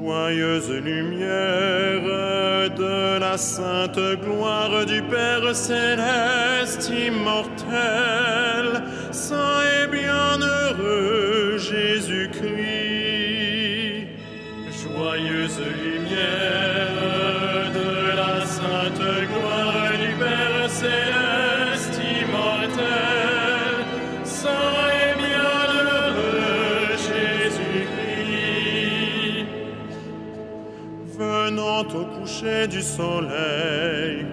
Joyeuse lumière de la sainte gloire du Père céleste immortel, Saint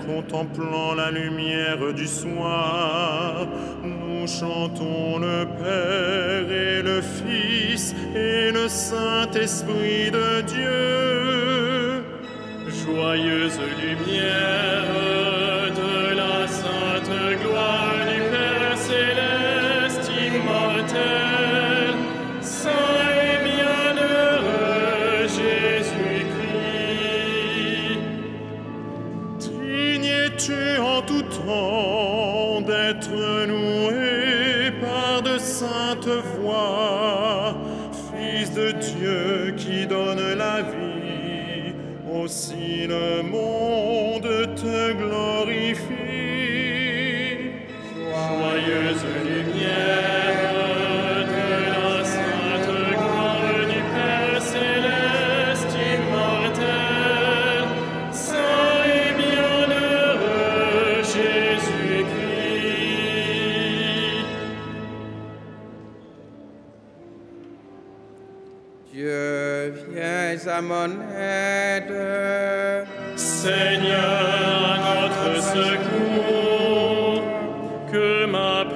contemplant la lumière du soir, nous chantons le Père et le Fils et le Saint-Esprit de Dieu. Joyeuse lumière. viens à mon aide. Seigneur, à notre secours, que ma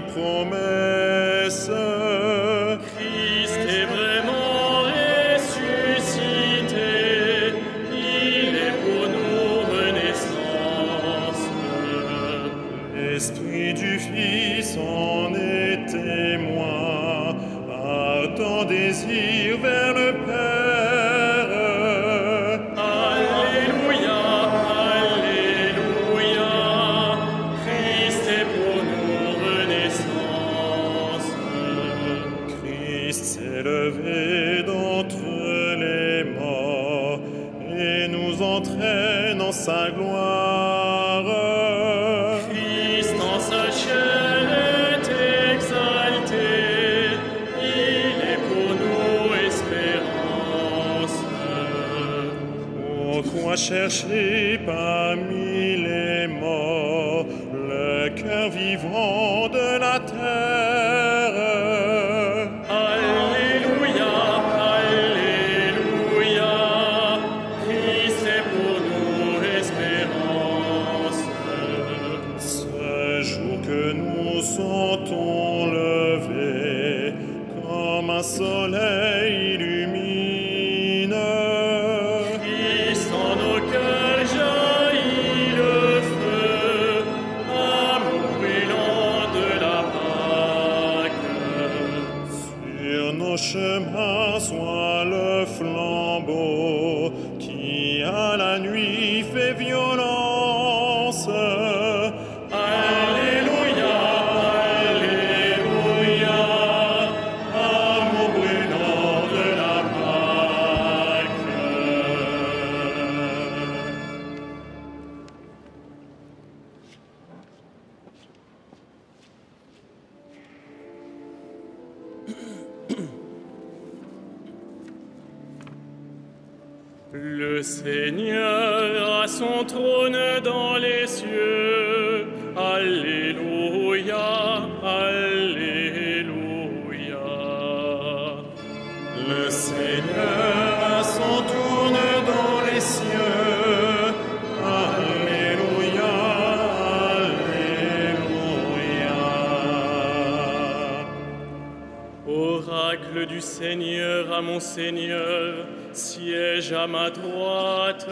promesse. s'élever d'entre les morts et nous entraîne en sa gloire. Christ en sa chair est exalté, il est pour nous espérance. Pourquoi chercher parmi Sur Du Seigneur à mon Seigneur, siège à ma droite,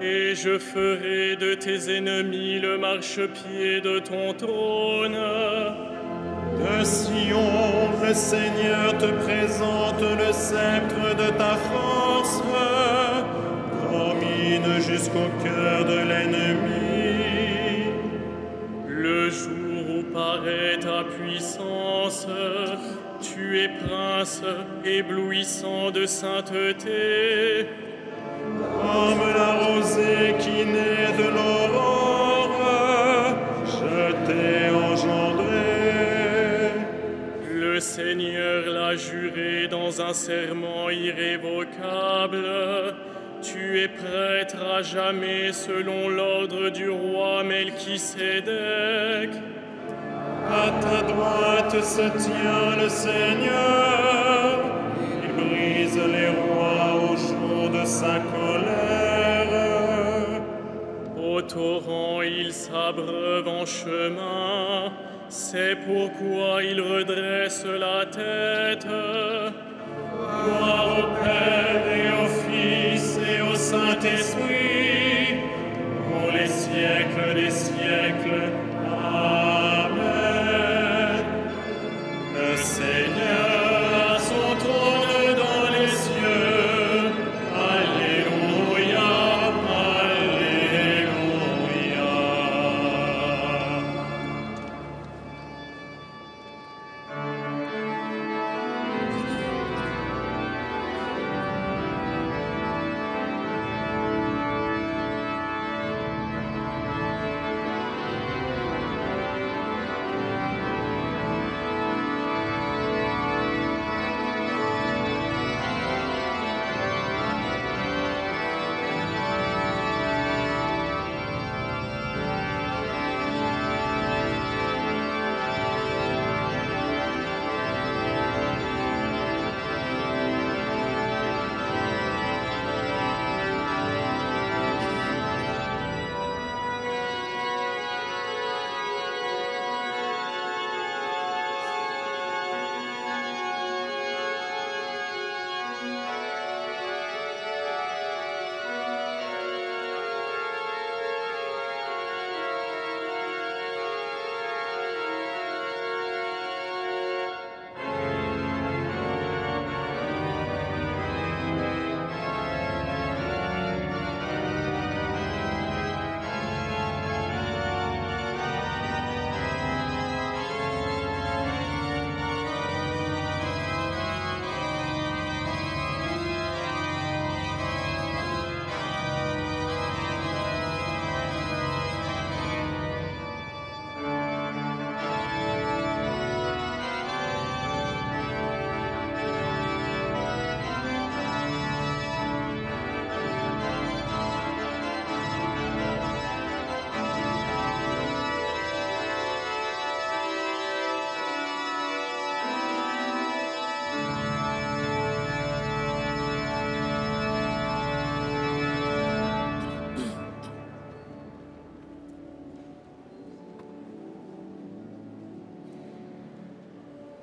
et je ferai de tes ennemis le marchepied de ton trône. De Sion, le Seigneur te présente le sceptre de ta force. Domine jusqu'au cœur de l'ennemi. Le jour où paraît ta puissance, tu es prince éblouissant de sainteté. Comme la rosée qui naît de l'aurore, je t'ai engendré. Le Seigneur l'a juré dans un serment irrévocable. Tu es prêtre à jamais selon l'ordre du roi Melchisédek. À ta droite se tient le Seigneur. Il brise les rois au jour de sa colère. Au torrent, il s'abreuve en chemin. C'est pourquoi il redresse la tête. Gloire au Père et au Fils et au Saint-Esprit, pour les siècles des siècles.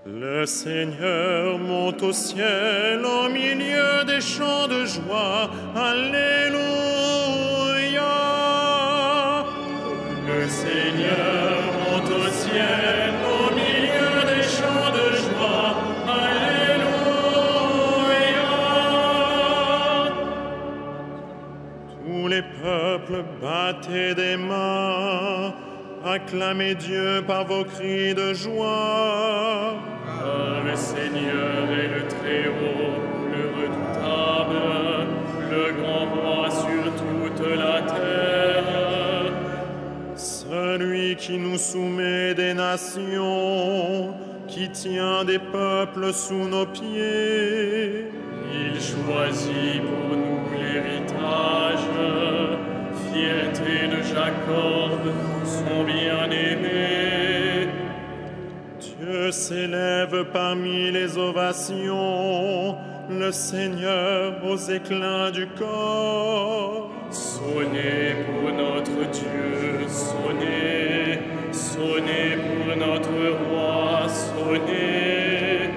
Le Seigneur monte au ciel au milieu des chants de joie. Alléluia. Le Seigneur monte au ciel au milieu des chants de joie. Alléluia. Tous les peuples battez des mains. Acclamez Dieu par vos cris de joie. Le Seigneur est le Très-Haut, le redoutable, le grand roi sur toute la terre. Celui qui nous soumet des nations, qui tient des peuples sous nos pieds. Il choisit pour nous parmi les ovations, le Seigneur aux éclats du corps. Sonnez pour notre Dieu, sonnez, sonnez pour notre roi, sonnez.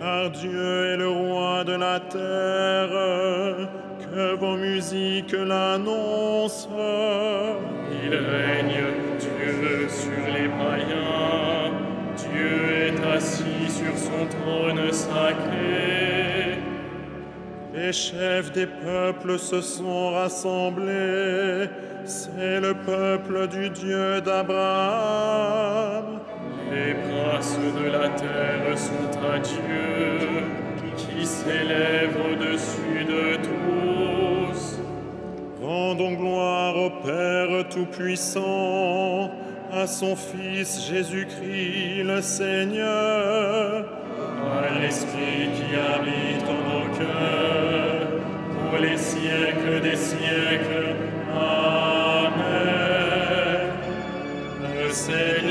Car Dieu est le roi de la terre, que vos musiques l'annoncent. Il règne, Dieu, sur les païens. Dieu est assis sur son trône sacré. Les chefs des peuples se sont rassemblés, c'est le peuple du Dieu d'Abraham. Les princes de la terre sont à Dieu, qui s'élève au-dessus de tous. Rendons gloire au Père Tout-Puissant, à son Fils Jésus-Christ le Seigneur, à l'Esprit qui habite en nos cœurs, pour les siècles des siècles. Amen. Le Seigneur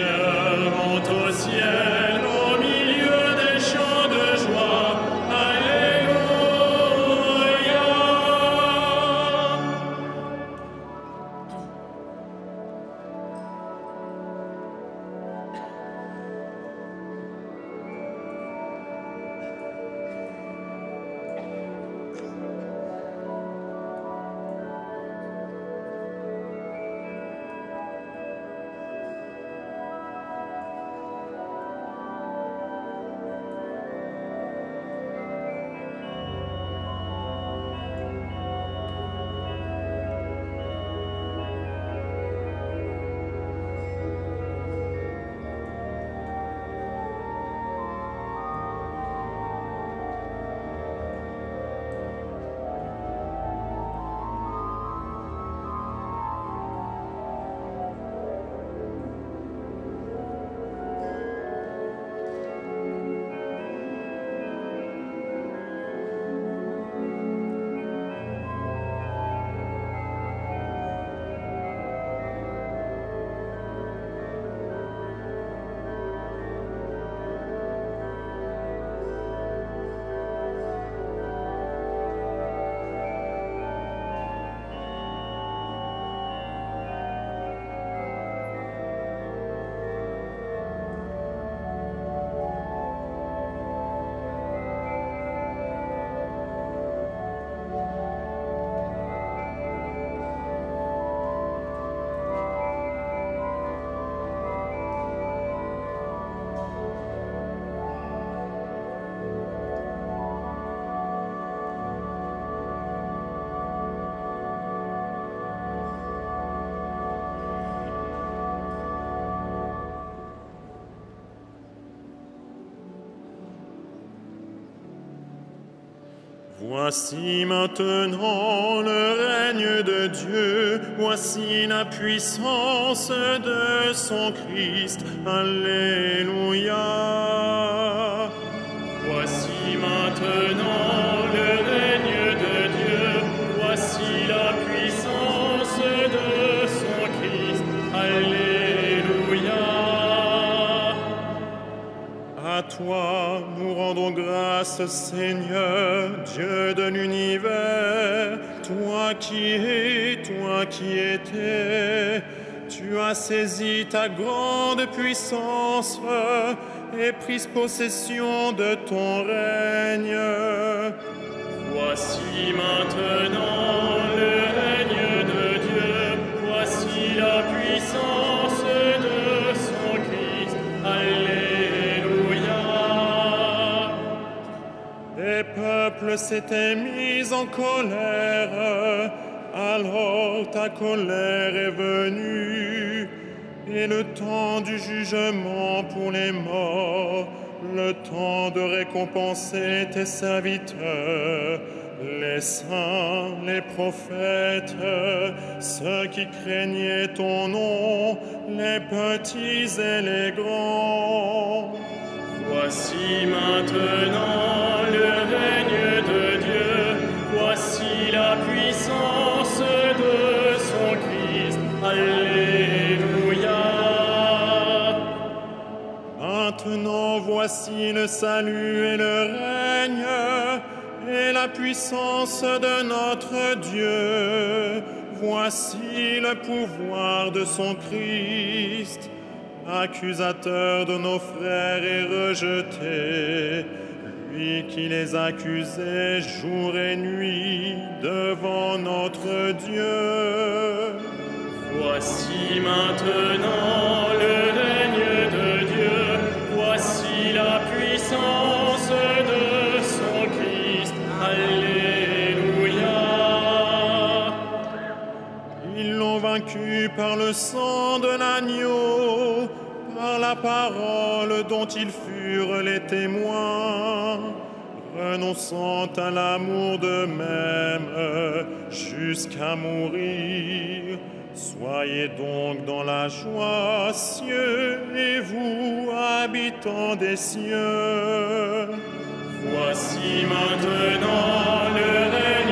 Voici maintenant le règne de Dieu, voici la puissance de son Christ. Alléluia. Voici maintenant le règne de Dieu, voici la puissance de son Christ. Alléluia. À toi, nous rendons grâce, Seigneur, saisi ta grande puissance et prise possession de ton règne. Voici maintenant le règne de Dieu, voici la puissance de son Christ. Alléluia. Les peuples s'étaient mis en colère, alors ta colère est venue, et le temps du jugement pour les morts, le temps de récompenser tes serviteurs, les saints, les prophètes, ceux qui craignaient ton nom, les petits et les grands. Voici maintenant le règne voici le salut et le règne et la puissance de notre Dieu. Voici le pouvoir de son Christ. Accusateur de nos frères et rejeté, lui qui les accusait jour et nuit devant notre Dieu. Voici maintenant le règne ils furent les témoins, renonçant à l'amour d'eux-mêmes jusqu'à mourir. Soyez donc dans la joie, cieux, et vous, habitants des cieux. Voici maintenant le règne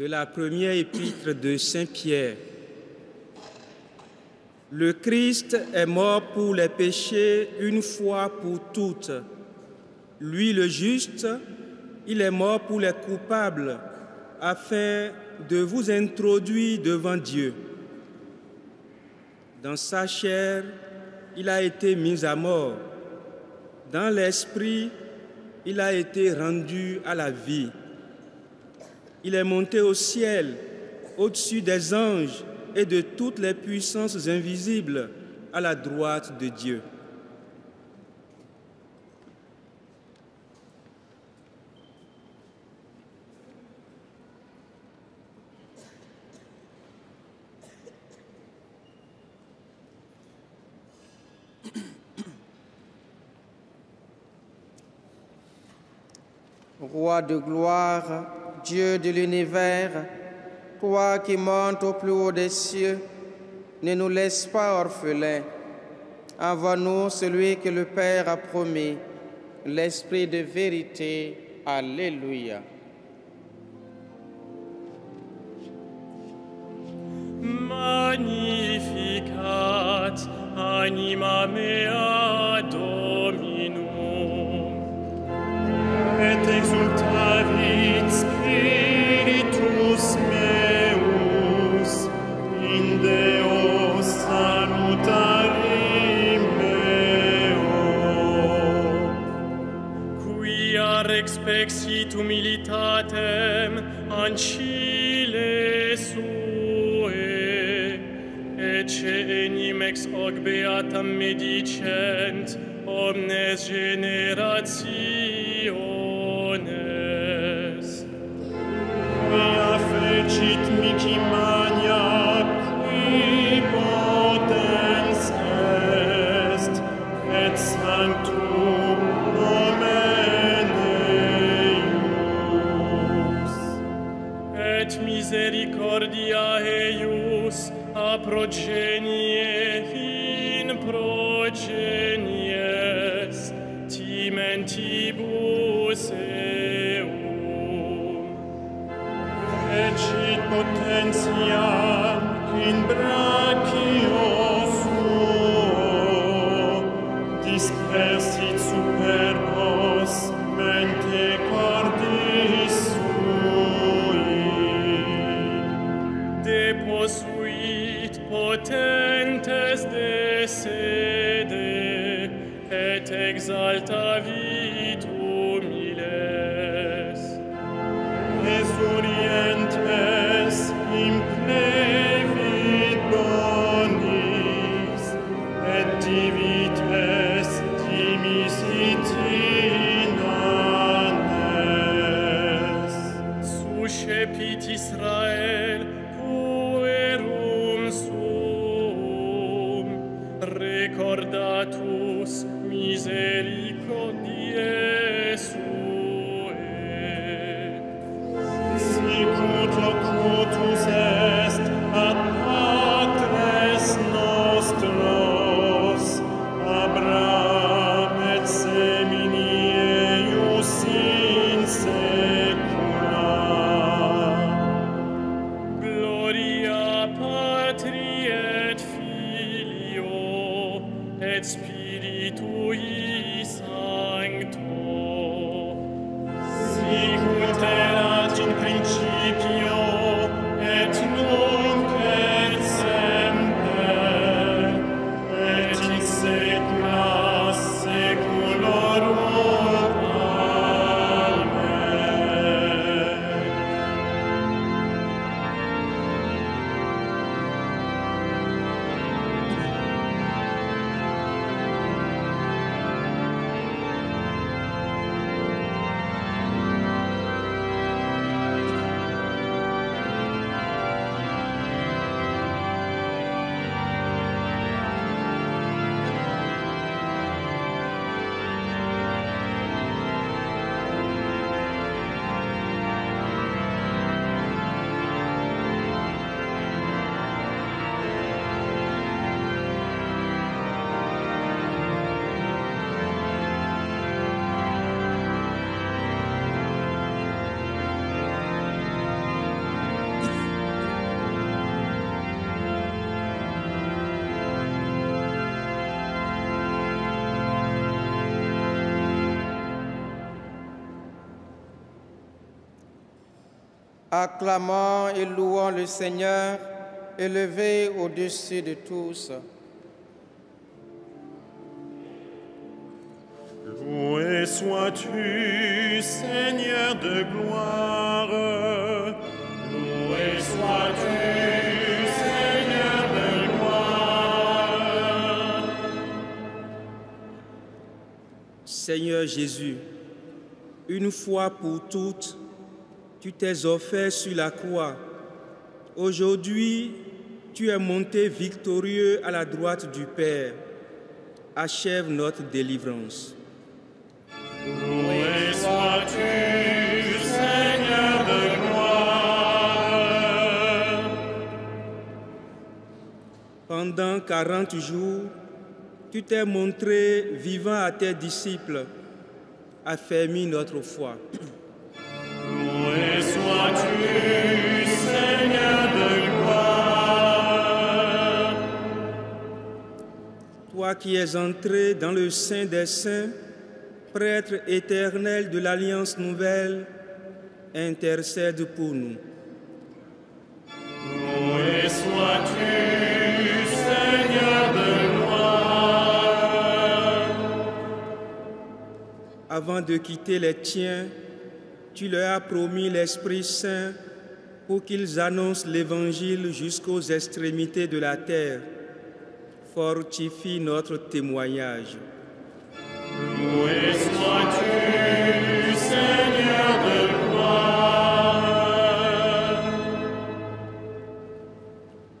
de la première épître de Saint Pierre. Le Christ est mort pour les péchés une fois pour toutes. Lui le juste, il est mort pour les coupables afin de vous introduire devant Dieu. Dans sa chair, il a été mis à mort. Dans l'esprit, il a été rendu à la vie. Il est monté au ciel, au-dessus des anges et de toutes les puissances invisibles, à la droite de Dieu. Roi de gloire, Dieu de l'univers, Toi qui montes au plus haut des cieux, ne nous laisse pas orphelins. Envoie-nous celui que le Père a promis, l'Esprit de vérité. Alléluia. Magnificat anima humilitatem ancile sue, ecce enim ex hoc beatam medicent omnes generatione, et misericordia eius a progenie in progenies timentibus eum. Fecit potentia in brachia to Acclamons et louons le Seigneur, élevé au-dessus de tous. Loué sois-tu, Seigneur de gloire. Loué sois-tu, Seigneur de gloire. Seigneur Jésus, une fois pour toutes, tu t'es offert sur la croix. Aujourd'hui, tu es monté victorieux à la droite du Père. Achève notre délivrance. Seigneur de gloire. Pendant quarante jours, tu t'es montré vivant à tes disciples, affermis notre foi. Toi qui es entré dans le sein des saints, prêtre éternel de l'Alliance nouvelle, intercède pour nous. Loué sois-tu, Seigneur de gloire. Avant de quitter les tiens, tu leur as promis l'Esprit Saint pour qu'ils annoncent l'Évangile jusqu'aux extrémités de la terre. Fortifie notre témoignage. Loué sois-tu, Seigneur de gloire?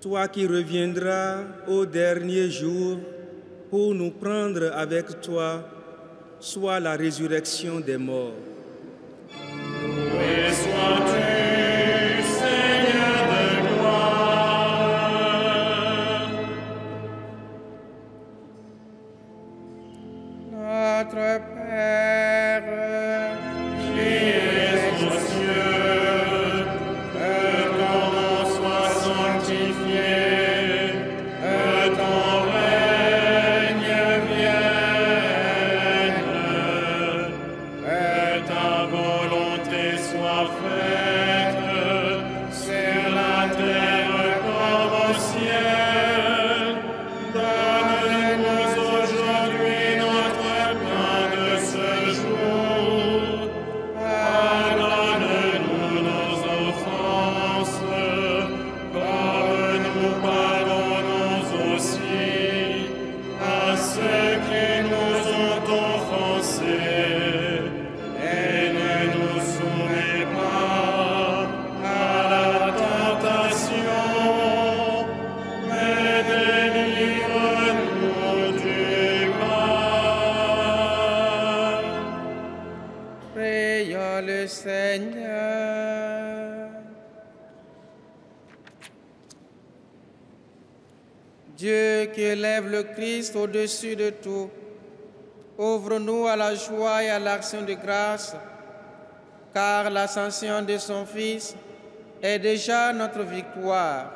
Toi qui reviendras au dernier jour pour nous prendre avec toi, sois la résurrection des morts. Loué sois-tu, Au-dessus de tout, ouvre-nous à la joie et à l'action de grâce, car l'ascension de son Fils est déjà notre victoire.